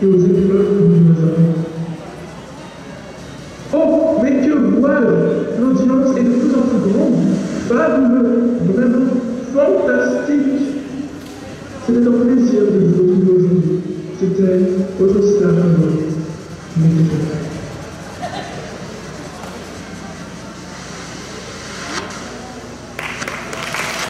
et aux épreuves nous nous avons. Oh, mais que voilà L'audience est de plus en plus grande, fabuleux, vraiment fantastique. C'était un